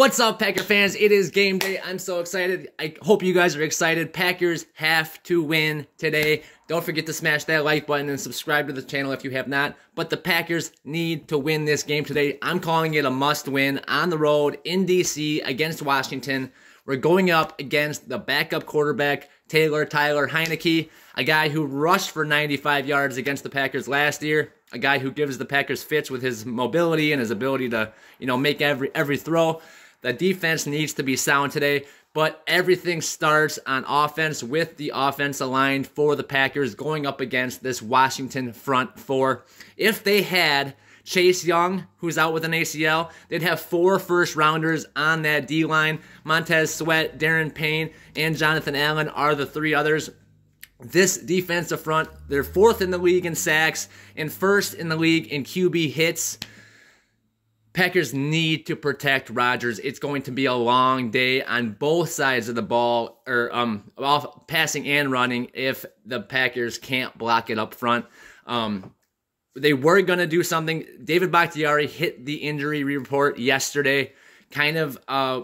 What's up, Packer fans? It is game day. I'm so excited. I hope you guys are excited. Packers have to win today. Don't forget to smash that like button and subscribe to the channel if you have not. But the Packers need to win this game today. I'm calling it a must win on the road in DC against Washington. We're going up against the backup quarterback, Taylor Tyler Heinicke, a guy who rushed for 95 yards against the Packers last year, a guy who gives the Packers fits with his mobility and his ability to, you know, make every every throw. The defense needs to be sound today, but everything starts on offense with the offense aligned for the Packers going up against this Washington front four. If they had Chase Young, who's out with an ACL, they'd have four first rounders on that D line. Montez Sweat, Daron Payne, and Jonathan Allen are the three others. This defensive front, they're fourth in the league in sacks and first in the league in QB hits. Packers need to protect Rodgers. It's going to be a long day on both sides of the ball, or um, off passing and running. If the Packers can't block it up front, um, they were going to do something. David Bakhtiari hit the injury report yesterday. Kind of, uh,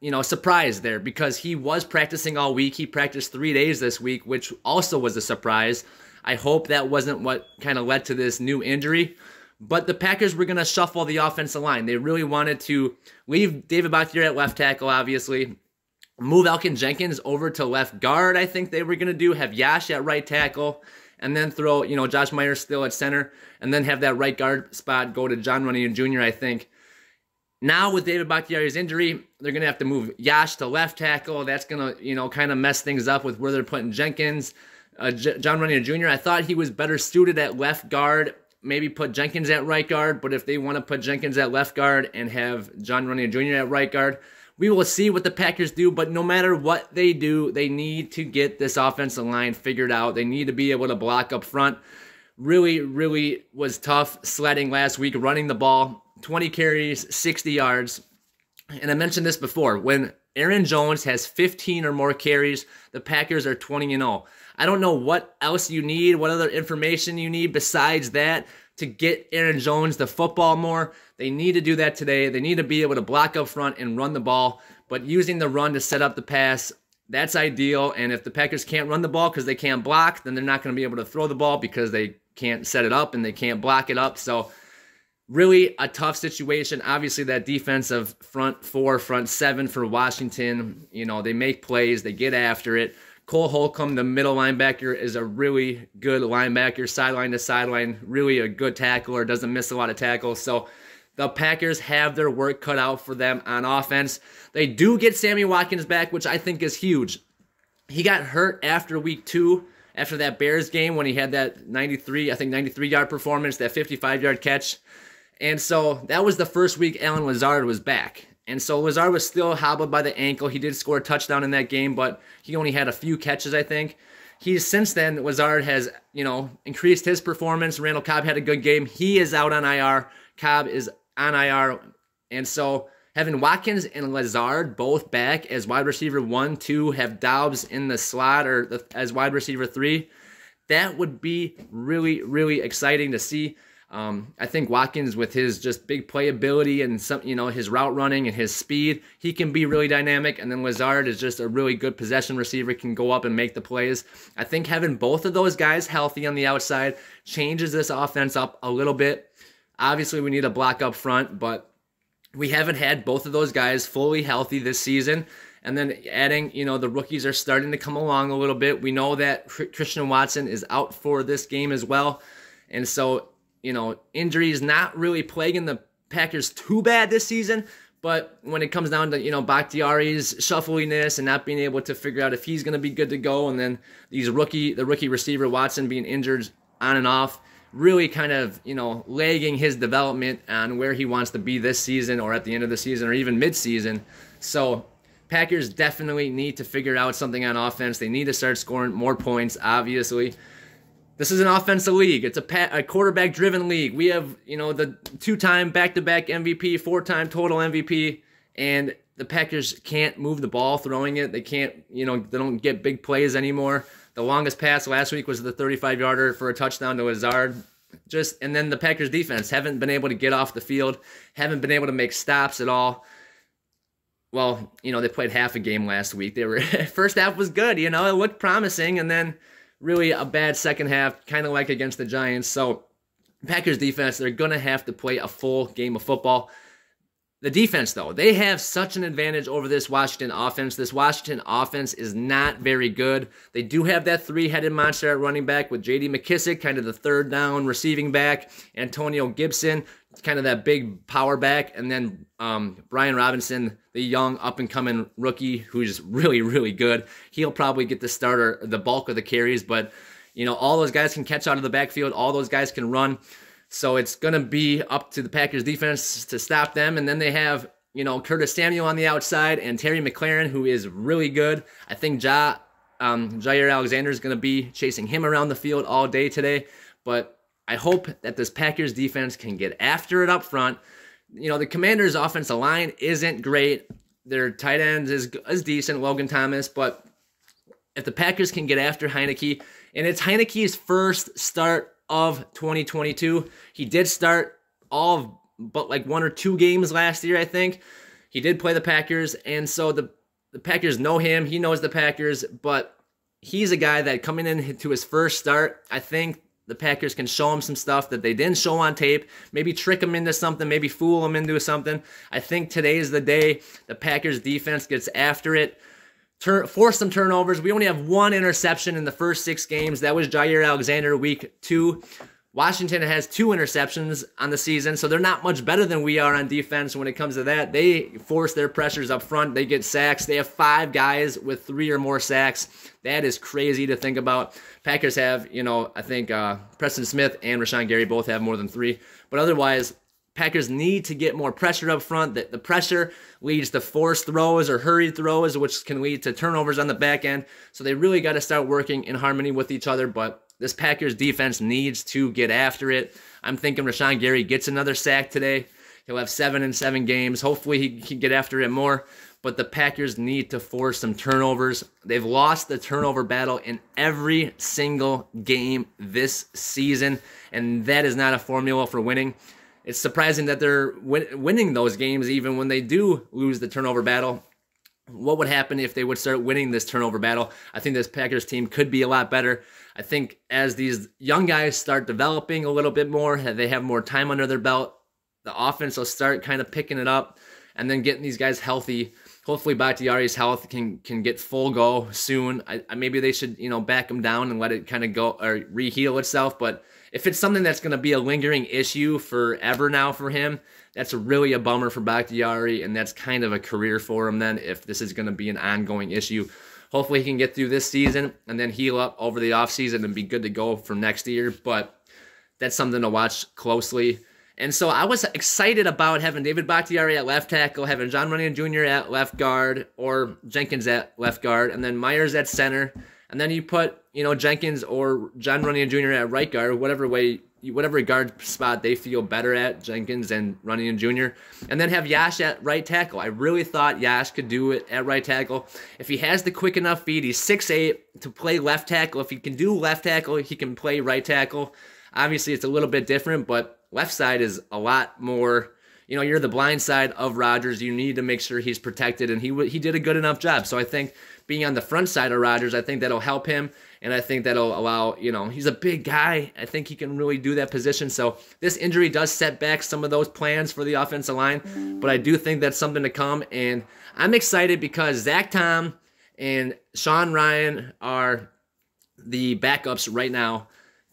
you know, surprise there because he was practicing all week. He practiced three days this week, which also was a surprise. I hope that wasn't what kind of led to this new injury. But the Packers were going to shuffle the offensive line. They really wanted to leave David Bakhtiari at left tackle, obviously. Move Elgton Jenkins over to left guard, I think they were going to do. Have Yash at right tackle. And then throw, you know, Josh Myers still at center. And then have that right guard spot go to Jon Runyan Jr., I think. Now with David Bakhtiari's injury, they're going to have to move Yash to left tackle. That's going to, you know, kind of mess things up with where they're putting Jenkins. Uh, J- Jon Runyan Jr., I thought he was better suited at left guard maybe put Jenkins at right guard, but if they want to put Jenkins at left guard and have Jon Runyan Jr. at right guard, we will see what the Packers do. But no matter what they do, they need to get this offensive line figured out. They need to be able to block up front. Really, really was tough sledding last week, running the ball, 20 carries, 60 yards. And I mentioned this before when Aaron Jones has 15 or more carries, the Packers are 20 and 0. I don't know what else you need, what other information you need besides that to get Aaron Jones the football more. They need to do that today. They need to be able to block up front and run the ball, but using the run to set up the pass, that's ideal. And if the Packers can't run the ball because they can't block, then they're not going to be able to throw the ball because they can't set it up and they can't block it up. So, really a tough situation. Obviously, that defensive front four, front seven for Washington, you know, they make plays, they get after it. Cole Holcomb, the middle linebacker, is a really good linebacker, sideline to sideline, really a good tackler, doesn't miss a lot of tackles. So the Packers have their work cut out for them on offense. They do get Sammy Watkins back, which I think is huge. He got hurt after week two, after that Bears game when he had that 93, I think 93 yard performance, that 55 yard catch. And so that was the first week Allen Lazard was back. And so Lazard was still hobbled by the ankle. He did score a touchdown in that game, but he only had a few catches, I think. He's since then, Lazard has, you know, increased his performance. Randall Cobb had a good game. He is out on IR. Cobb is on IR. And so having Watkins and Lazard both back as wide receiver one, two, have Doubs in the slot or the, as wide receiver three, that would be really, really exciting to see. Um, I think Watkins, with his just big playability and some, you know, his route running and his speed, he can be really dynamic. And then Lazard is just a really good possession receiver, can go up and make the plays. I think having both of those guys healthy on the outside changes this offense up a little bit. Obviously, we need a block up front, but we haven't had both of those guys fully healthy this season. And then adding, you know, the rookies are starting to come along a little bit. We know that Christian Watson is out for this game as well. And so you know, injuries not really plaguing the Packers too bad this season. But when it comes down to, you know, Bakhtiari's shuffliness and not being able to figure out if he's going to be good to go, and then these rookie, the rookie receiver Watson being injured on and off, really kind of, you know, lagging his development on where he wants to be this season or at the end of the season or even mid-season. So Packers definitely need to figure out something on offense. They need to start scoring more points, obviously. This is an offensive league. It's a, a quarterback driven league. We have, you know, the two time back to back MVP, four time total MVP, and the Packers can't move the ball throwing it. They can't, you know, they don't get big plays anymore. The longest pass last week was the 35 yarder for a touchdown to Lazard. Just and then the Packers defense haven't been able to get off the field, haven't been able to make stops at all. well, you know, they played half a game last week. They were first half was good, you know, it looked promising, and then really a bad second half, kind of like against the Giants. So Packers defense, they're gonna have to play a full game of football. The defense, though, they have such an advantage over this Washington offense. This Washington offense is not very good. They do have that three headed monster at running back with JD McKissic, kind of the third down receiving back, Antonio Gibson, kind of that big power back, and then um, Brian Robinson, the young up and coming rookie who's really, really good. He'll probably get the starter, the bulk of the carries, but you know, all those guys can catch out of the backfield, all those guys can run. So it's to be up to the Packers defense to stop them. And then they have, you know, Curtis Samuel on the outside and Terry McLaurin, who is really good. I think ja, um, Jaire Alexander is going to be chasing him around the field all day today. But I hope that this Packers defense can get after it up front. You know, the Commanders' offensive line isn't great. Their tight ends is, is decent, Logan Thomas. But if the Packers can get after Heinicke, and it's Heinicke's first start of 2022. He did start all of but like one or two games last year, I think. He did play the Packers, and so the the Packers know him. He knows the Packers, but he's a guy that coming into his first start, I think the Packers can show him some stuff that they didn't show on tape. Maybe trick him into something, maybe fool him into something. I think today is the day the Packers defense gets after it turn, force some turnovers. We only have one interception in the first six games. That was Jaire Alexander week two. Washington has two interceptions on the season, so they're not much better than we are on defense when it comes to that. They force their pressures up front. They get sacks. They have five guys with three or more sacks. That is crazy to think about. Packers have, you know, I think uh, Preston Smith and Rashan Gary both have more than three. But otherwise, Packers need to get more pressure up front. The, the pressure leads to forced throws or hurried throws, which can lead to turnovers on the back end. So they really got to start working in harmony with each other. But this Packers defense needs to get after it. I'm thinking Rashan Gary gets another sack today. He'll have seven and seven games. Hopefully he can get after it more. But the Packers need to force some turnovers. They've lost the turnover battle in every single game this season, and that is not a formula for winning it's surprising that they're win- winning those games even when they do lose the turnover battle. What would happen if they would start winning this turnover battle? I think this Packers team could be a lot better. I think as these young guys start developing a little bit more, they have more time under their belt, the offense will start kind of picking it up and then getting these guys healthy. Hopefully, Bakhtiari's health can can get full go soon. I, I, maybe they should you know back him down and let it kind of go or reheal itself. But if it's something that's going to be a lingering issue forever now for him, that's really a bummer for Bakhtiari, and that's kind of a career for him then if this is going to be an ongoing issue. Hopefully he can get through this season and then heal up over the offseason and be good to go for next year, but that's something to watch closely. And so I was excited about having David Bakhtiari at left tackle, having Jon Runyan Jr. at left guard, or Jenkins at left guard, and then Myers at center. And then you put, you know, Jenkins or Jon Runyan Jr. at right guard, whatever way, whatever guard spot they feel better at, Jenkins and Runyan Jr. And then have Yash at right tackle. I really thought Yash could do it at right tackle. If he has the quick enough feet, he's 6'8 to play left tackle. If he can do left tackle, he can play right tackle. Obviously, it's a little bit different, but left side is a lot more you know, you're the blind side of Rodgers. You need to make sure he's protected, and he he did a good enough job. So I think being on the front side of Rodgers, I think that'll help him, and I think that'll allow you know he's a big guy. I think he can really do that position. So this injury does set back some of those plans for the offensive line, but I do think that's something to come, and I'm excited because Zach Tom and Sean Rhyan are the backups right now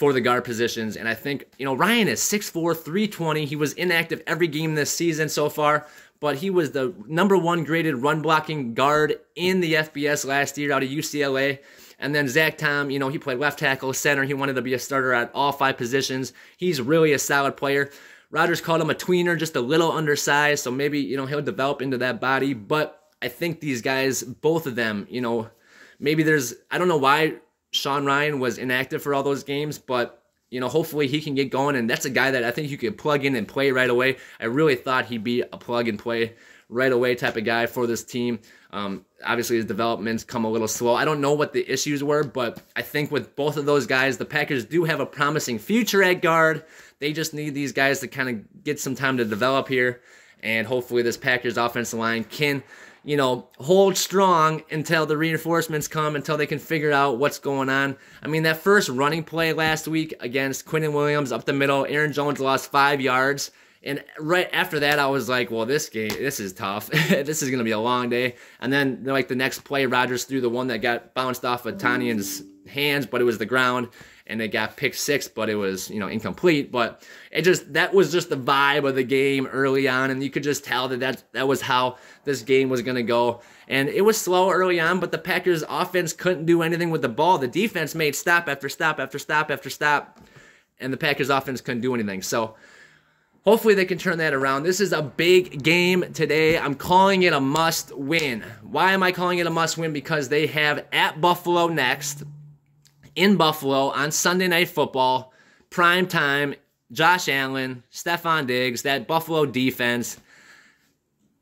for the guard positions. And I think, you know, Rhyan is 6'4, 320. He was inactive every game this season so far, but he was the number one graded run blocking guard in the FBS last year out of UCLA. And then Zach Tom, you know, he played left tackle, center. He wanted to be a starter at all five positions. He's really a solid player. Rodgers called him a tweener, just a little undersized, so maybe, you know, he'll develop into that body. But I think these guys, both of them, you know, maybe there's, I don't know why Sean Rhyan was inactive for all those games, but you know, hopefully he can get going. And that's a guy that I think you could plug in and play right away. I really thought he'd be a plug and play right away type of guy for this team. Um, obviously, his development's come a little slow. I don't know what the issues were, but I think with both of those guys, the Packers do have a promising future at guard. They just need these guys to kind of get some time to develop here. And hopefully, this Packers offensive line can, you know, hold strong until the reinforcements come, until they can figure out what's going on. I mean, that first running play last week against Quinnen Williams up the middle, Aaron Jones lost five yards. And right after that, I was like, well, this game, this is tough. this is going to be a long day. And then, like, the next play, Rodgers threw the one that got bounced off of Tonyan's hands, but it was the ground. And it got picked six, but it was, you know, incomplete. But it just, that was just the vibe of the game early on. And you could just tell that that, that was how this game was going to go. And it was slow early on, but the Packers offense couldn't do anything with the ball. The defense made stop after stop after stop after stop. And the Packers offense couldn't do anything. So, Hopefully they can turn that around. This is a big game today. I'm calling it a must win. Why am I calling it a must win? Because they have at Buffalo next, in Buffalo on Sunday Night Football, prime time. Josh Allen, Stefon Diggs, that Buffalo defense.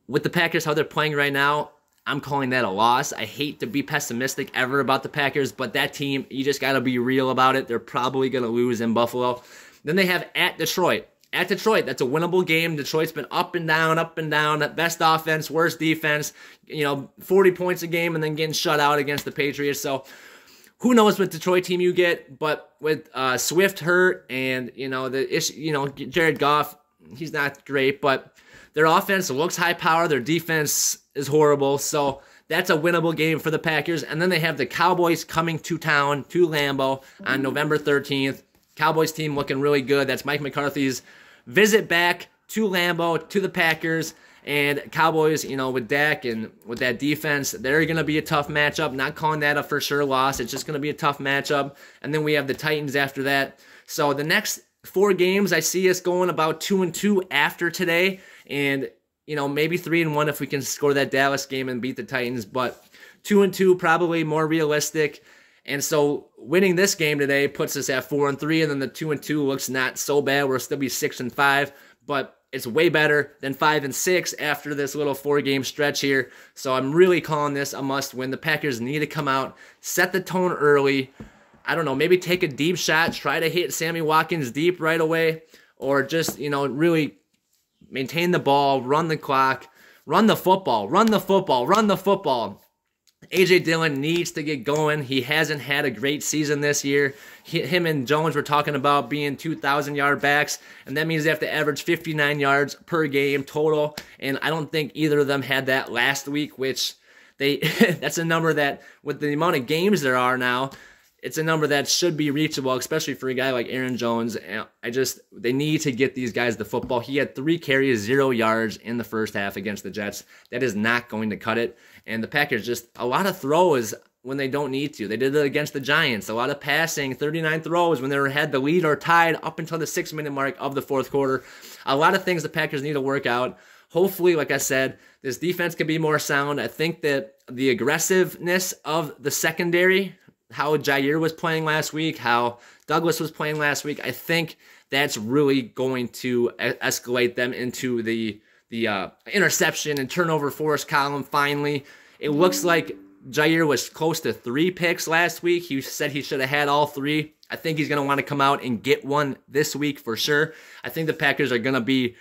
With the Packers, how they're playing right now, I'm calling that a loss. I hate to be pessimistic ever about the Packers, but that team, you just got to be real about it. They're probably going to lose in Buffalo. Then they have at Detroit at Detroit. That's a winnable game. Detroit's been up and down, up and down. Best offense, worst defense. You know, 40 points a game and then getting shut out against the Patriots. So who knows what Detroit team you get? But with uh, Swift hurt and you know the issue, you know Jared Goff, he's not great, but their offense looks high power. Their defense is horrible. So that's a winnable game for the Packers. And then they have the Cowboys coming to town to Lambeau on November 13th. Cowboys team looking really good. That's Mike McCarthy's visit back to Lambeau, to the Packers. And Cowboys, you know, with Dak and with that defense, they're going to be a tough matchup. Not calling that a for sure loss. It's just going to be a tough matchup. And then we have the Titans after that. So the next four games, I see us going about two and two after today. And, you know, maybe three and one if we can score that Dallas game and beat the Titans. But two and two, probably more realistic. And so winning this game today puts us at four and three, and then the two and two looks not so bad. We'll still be six and five, but it's way better than five and six after this little four game stretch here. So I'm really calling this a must win. The Packers need to come out, set the tone early. I don't know, maybe take a deep shot, try to hit Sammy Watkins deep right away, or just, you know, really maintain the ball, run the clock, run the football, run the football, run the football. AJ Dillon needs to get going. He hasn't had a great season this year. He, him and Jones were talking about being 2,000 yard backs, and that means they have to average 59 yards per game total. And I don't think either of them had that last week, which they that's a number that with the amount of games there are now, it's a number that should be reachable, especially for a guy like Aaron Jones. I just they need to get these guys the football. He had three carries, zero yards in the first half against the Jets. That is not going to cut it. And the Packers just a lot of throws when they don't need to. They did it against the Giants. A lot of passing, 39 throws when they had the lead or tied up until the six minute mark of the fourth quarter. A lot of things the Packers need to work out. Hopefully, like I said, this defense can be more sound. I think that the aggressiveness of the secondary, how Jaire was playing last week, how Douglas was playing last week, I think that's really going to escalate them into the the uh, interception and turnover force column finally. It looks like Jaire was close to three picks last week. He said he should have had all three. I think he's going to want to come out and get one this week for sure. I think the Packers are going to be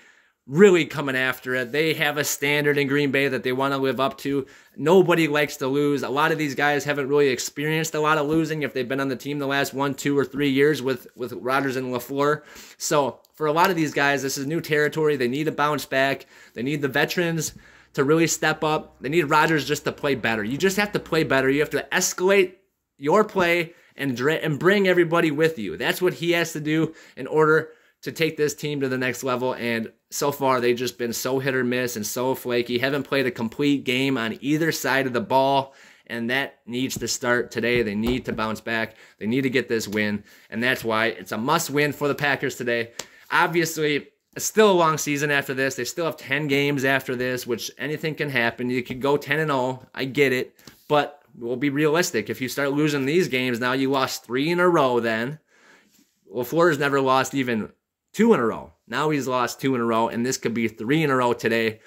really coming after it. They have a standard in Green Bay that they want to live up to. Nobody likes to lose. A lot of these guys haven't really experienced a lot of losing if they've been on the team the last one, two, or three years with with Rodgers and LaFleur. So for a lot of these guys, this is new territory. They need to bounce back. They need the veterans to really step up. They need Rodgers just to play better. You just have to play better. You have to escalate your play and and bring everybody with you. That's what he has to do in order to take this team to the next level. And so far, they've just been so hit or miss and so flaky. Haven't played a complete game on either side of the ball. And that needs to start today. They need to bounce back. They need to get this win. And that's why it's a must win for the Packers today. Obviously, it's still a long season after this. They still have 10 games after this, which anything can happen. You could go 10 and 0. I get it. But we'll be realistic. If you start losing these games, now you lost three in a row then. Well, LaFleur's never lost even two in a row. Now he's lost two in a row, and this could be three in a row today.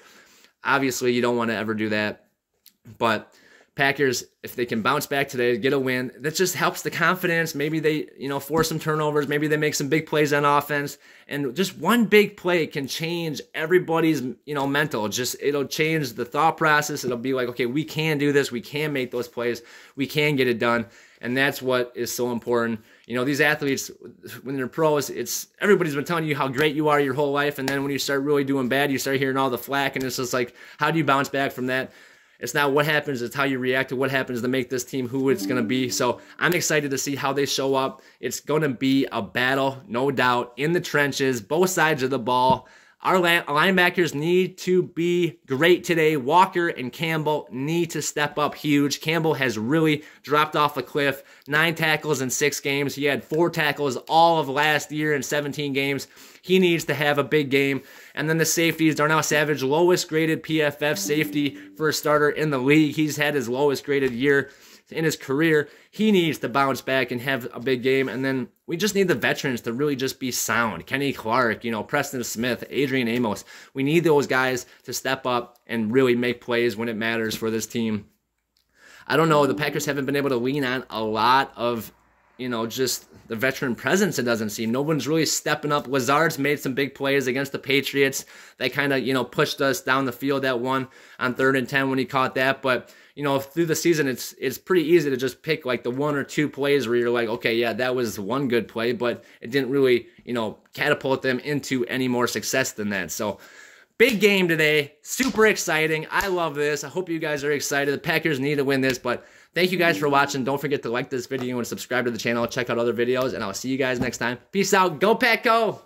Obviously, you don't want to ever do that. But Packers, if they can bounce back today, get a win, that just helps the confidence. Maybe they, you know, force some turnovers. Maybe they make some big plays on offense. And just one big play can change everybody's, you know, mental. Just it'll change the thought process. It'll be like, okay, we can do this. We can make those plays. We can get it done. And that's what is so important. You know, these athletes, when they're pros, it's everybody's been telling you how great you are your whole life. And then when you start really doing bad, you start hearing all the flack. And it's just like, how do you bounce back from that? It's not what happens, it's how you react to what happens to make this team who it's going to be. So I'm excited to see how they show up. It's going to be a battle, no doubt, in the trenches, both sides of the ball. Our linebackers need to be great today. Walker and Campbell need to step up huge. Campbell has really dropped off a cliff. Nine tackles in six games. He had four tackles all of last year in 17 games. He needs to have a big game. And then the safeties, Darnell Savage, lowest graded PFF safety for a starter in the league. He's had his lowest graded year in his career. He needs to bounce back and have a big game. And then we just need the veterans to really just be sound. Kenny Clark, you know, Preston Smith, Adrian Amos. We need those guys to step up and really make plays when it matters for this team. I don't know. The Packers haven't been able to lean on a lot of, you know, just the veteran presence, it doesn't seem. No one's really stepping up. Lazard's made some big plays against the Patriots. They kind of, you know, pushed us down the field that one on third and 10 when he caught that. But you know, through the season, it's it's pretty easy to just pick like the one or two plays where you're like, okay, yeah, that was one good play, but it didn't really, you know, catapult them into any more success than that. So, big game today, super exciting. I love this. I hope you guys are excited. The Packers need to win this, but thank you guys for watching. Don't forget to like this video and subscribe to the channel. Check out other videos, and I'll see you guys next time. Peace out. Go Pack Go!